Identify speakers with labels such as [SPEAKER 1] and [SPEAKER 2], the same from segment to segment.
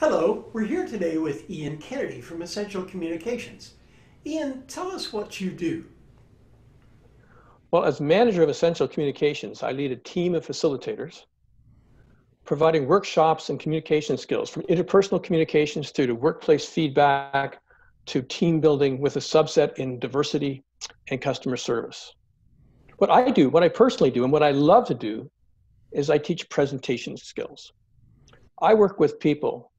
[SPEAKER 1] Hello, we're here today with Ian Kennedy from Essential Communications. Ian, tell us what you do.
[SPEAKER 2] Well, as manager of Essential Communications, I lead a team of facilitators providing workshops and communication skills from interpersonal communications through to workplace feedback to team building with a subset in diversity and customer service. What I do, what I personally do, and what I love to do is I teach presentation skills. I work with people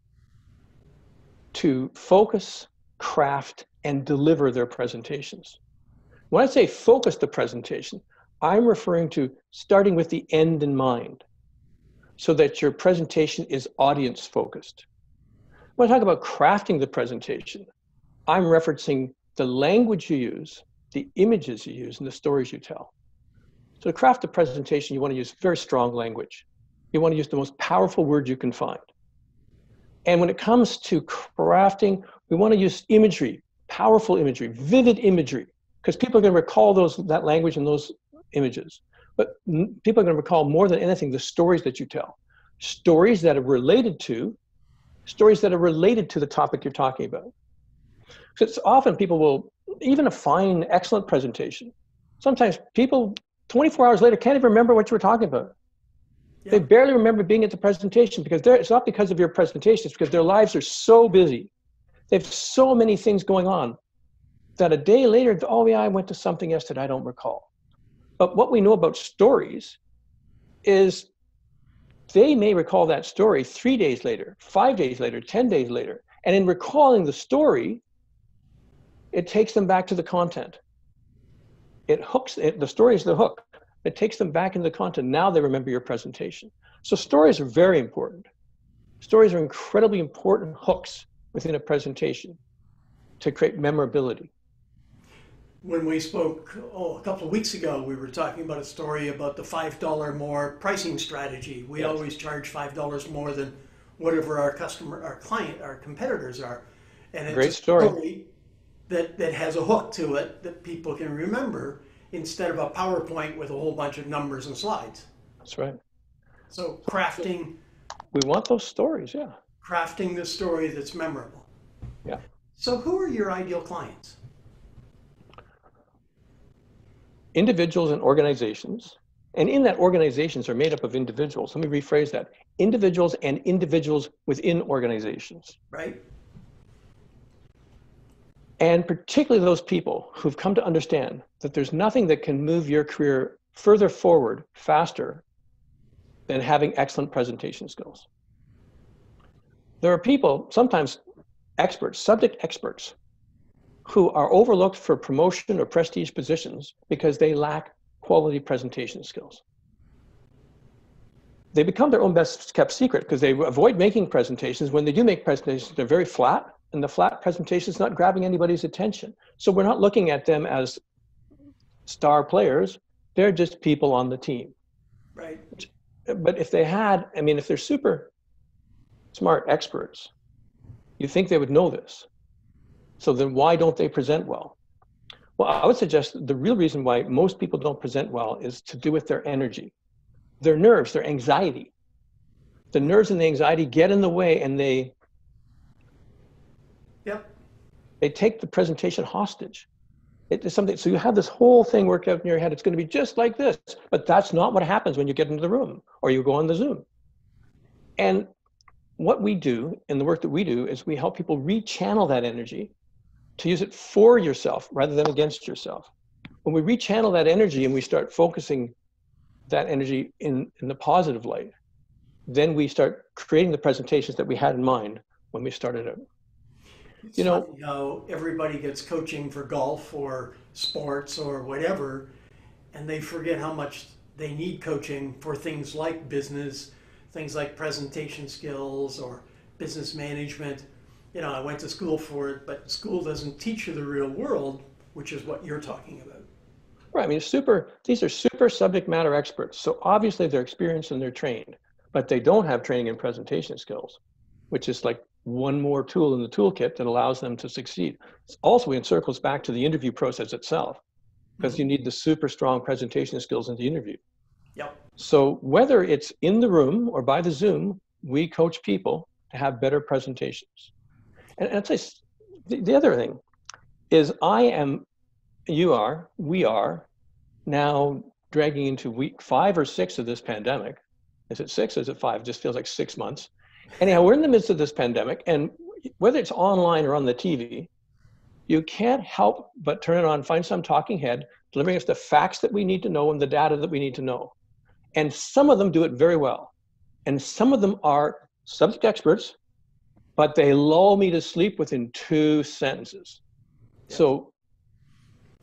[SPEAKER 2] to focus, craft, and deliver their presentations. When I say focus the presentation, I'm referring to starting with the end in mind so that your presentation is audience focused. When I talk about crafting the presentation, I'm referencing the language you use, the images you use, and the stories you tell. So to craft the presentation, you want to use very strong language. You want to use the most powerful words you can find. And when it comes to crafting, we want to use imagery, powerful imagery, vivid imagery, because people are going to recall those that language and those images. But people are going to recall more than anything the stories that you tell, stories that are related to, stories that are related to the topic you're talking about. It's often people will even a fine, excellent presentation. Sometimes people 24 hours later can't even remember what you were talking about. Yeah. They barely remember being at the presentation because it's not because of your presentation, it's because their lives are so busy. They have so many things going on that a day later, oh yeah, I went to something yesterday, I don't recall. But what we know about stories is they may recall that story three days later, five days later, 10 days later. And in recalling the story, it takes them back to the content. It hooks, it, the story is the hook. It takes them back into the content. Now they remember your presentation. So stories are very important. Stories are incredibly important hooks within a presentation to create memorability.
[SPEAKER 1] When we spoke oh, a couple of weeks ago, we were talking about a story about the $5 more pricing strategy. We yes. always charge $5 more than whatever our customer, our client, our competitors are.
[SPEAKER 2] And it's Great a story. story
[SPEAKER 1] that, that has a hook to it that people can remember instead of a PowerPoint with a whole bunch of numbers and slides.
[SPEAKER 2] That's right.
[SPEAKER 1] So crafting.
[SPEAKER 2] We want those stories, yeah.
[SPEAKER 1] Crafting the story that's memorable.
[SPEAKER 2] Yeah.
[SPEAKER 1] So who are your ideal clients?
[SPEAKER 2] Individuals and organizations. And in that, organizations are made up of individuals. Let me rephrase that individuals and individuals within organizations.
[SPEAKER 1] Right
[SPEAKER 2] and particularly those people who've come to understand that there's nothing that can move your career further forward faster than having excellent presentation skills. There are people, sometimes experts, subject experts, who are overlooked for promotion or prestige positions because they lack quality presentation skills. They become their own best kept secret because they avoid making presentations. When they do make presentations, they're very flat and the flat presentation is not grabbing anybody's attention. So we're not looking at them as star players. They're just people on the team.
[SPEAKER 1] Right.
[SPEAKER 2] But if they had, I mean, if they're super smart experts, you think they would know this. So then why don't they present well? Well, I would suggest the real reason why most people don't present well is to do with their energy, their nerves, their anxiety. The nerves and the anxiety get in the way and they
[SPEAKER 1] Yep.
[SPEAKER 2] They take the presentation hostage. It is something. So you have this whole thing worked out in your head. It's going to be just like this, but that's not what happens when you get into the room or you go on the Zoom. And what we do in the work that we do is we help people rechannel that energy to use it for yourself rather than against yourself. When we rechannel that energy and we start focusing that energy in, in the positive light, then we start creating the presentations that we had in mind when we started out.
[SPEAKER 1] It's you know, how everybody gets coaching for golf or sports or whatever, and they forget how much they need coaching for things like business, things like presentation skills or business management. You know, I went to school for it, but school doesn't teach you the real world, which is what you're talking about.
[SPEAKER 2] Right. I mean, super. These are super subject matter experts. So obviously they're experienced and they're trained, but they don't have training in presentation skills, which is like one more tool in the toolkit that allows them to succeed. Also, it circles back to the interview process itself because you mm-hmm. need the super strong presentation skills in the interview.
[SPEAKER 1] Yep.
[SPEAKER 2] So whether it's in the room or by the Zoom, we coach people to have better presentations. And I'd say the, the other thing is I am, you are, we are now dragging into week five or six of this pandemic. Is it six? Is it five? It just feels like six months. Anyhow, we're in the midst of this pandemic, and whether it's online or on the TV, you can't help but turn it on, find some talking head, delivering us the facts that we need to know and the data that we need to know. And some of them do it very well. And some of them are subject experts, but they lull me to sleep within two sentences. So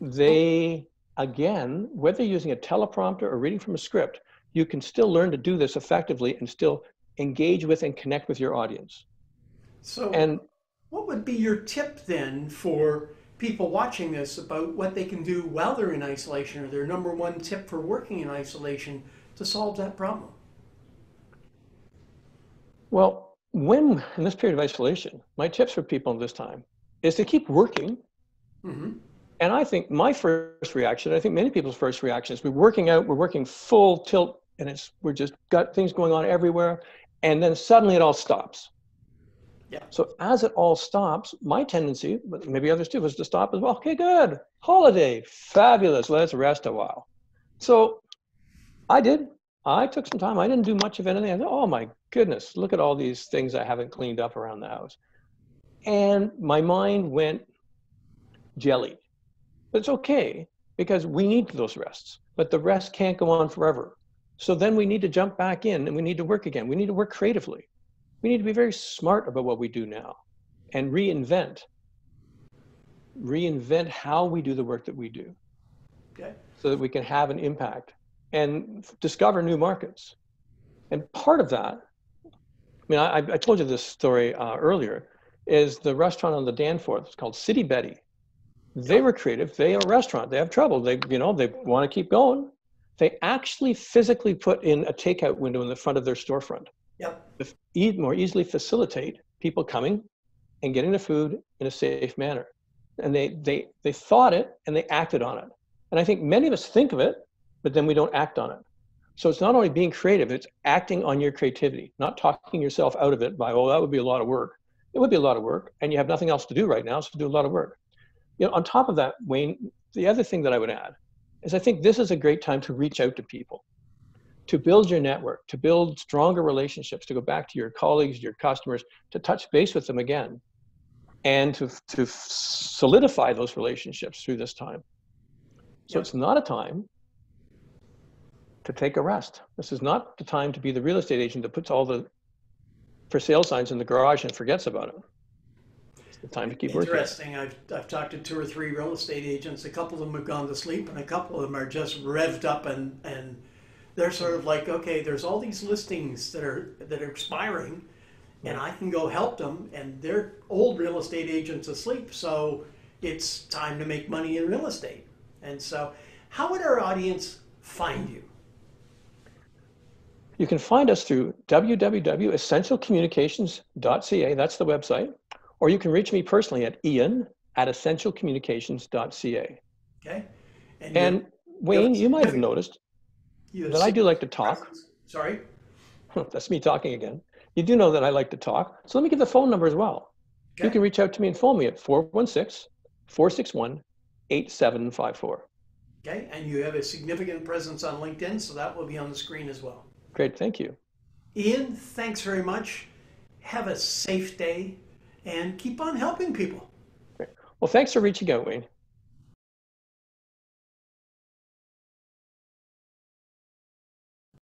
[SPEAKER 2] they, again, whether using a teleprompter or reading from a script, you can still learn to do this effectively and still engage with and connect with your audience.
[SPEAKER 1] So, and what would be your tip then for people watching this about what they can do while they're in isolation or their number one tip for working in isolation to solve that problem?
[SPEAKER 2] Well, when in this period of isolation, my tips for people in this time is to keep working. Mm-hmm. And I think my first reaction, I think many people's first reaction is we're working out, we're working full tilt, and it's we're just got things going on everywhere, and then suddenly it all stops.
[SPEAKER 1] Yeah.
[SPEAKER 2] So as it all stops, my tendency, but maybe others too, was to stop as well. Okay, good. Holiday, fabulous. Let's rest a while. So I did. I took some time. I didn't do much of anything. I thought, oh my goodness, look at all these things I haven't cleaned up around the house. And my mind went jelly. But it's okay because we need those rests, but the rest can't go on forever. So then we need to jump back in and we need to work again. We need to work creatively. We need to be very smart about what we do now and reinvent. Reinvent how we do the work that we do.
[SPEAKER 1] Okay.
[SPEAKER 2] So that we can have an impact and discover new markets. And part of that, I mean, I, I told you this story uh, earlier, is the restaurant on the Danforth. It's called City Betty. They were creative. They are a restaurant. They have trouble. They, you know, they want to keep going. They actually physically put in a takeout window in the front of their storefront.
[SPEAKER 1] Yep.
[SPEAKER 2] To more easily facilitate people coming and getting the food in a safe manner. And they, they, they thought it and they acted on it. And I think many of us think of it but then we don't act on it. So it's not only being creative, it's acting on your creativity, not talking yourself out of it by, oh, that would be a lot of work. It would be a lot of work, and you have nothing else to do right now, so do a lot of work. You know, on top of that, Wayne, the other thing that I would add is I think this is a great time to reach out to people, to build your network, to build stronger relationships, to go back to your colleagues, your customers, to touch base with them again, and to, to solidify those relationships through this time. So it's not a time to take a rest. This is not the time to be the real estate agent that puts all the for sale signs in the garage and forgets about it. The time to keep working.
[SPEAKER 1] Interesting. I've, I've talked to two or three real estate agents. A couple of them have gone to sleep, and a couple of them are just revved up, and and they're sort of like, okay, there's all these listings that are that are expiring, and I can go help them, and they're old real estate agents asleep, so it's time to make money in real estate. And so, how would our audience find you?
[SPEAKER 2] You can find us through www.essentialcommunications.ca, that's the website, or you can reach me personally at ian at essentialcommunications.ca.
[SPEAKER 1] Okay.
[SPEAKER 2] And, and Wayne, you might have noticed that I do like to talk.
[SPEAKER 1] Sorry?
[SPEAKER 2] That's me talking again. You do know that I like to talk. So let me give the phone number as well. Okay. You can reach out to me and phone me at 416 461 8754.
[SPEAKER 1] Okay, and you have a significant presence on LinkedIn, so that will be on the screen as well.
[SPEAKER 2] Great, thank you.
[SPEAKER 1] Ian, thanks very much. Have a safe day and keep on helping people.
[SPEAKER 2] Well, thanks for reaching out, Wayne.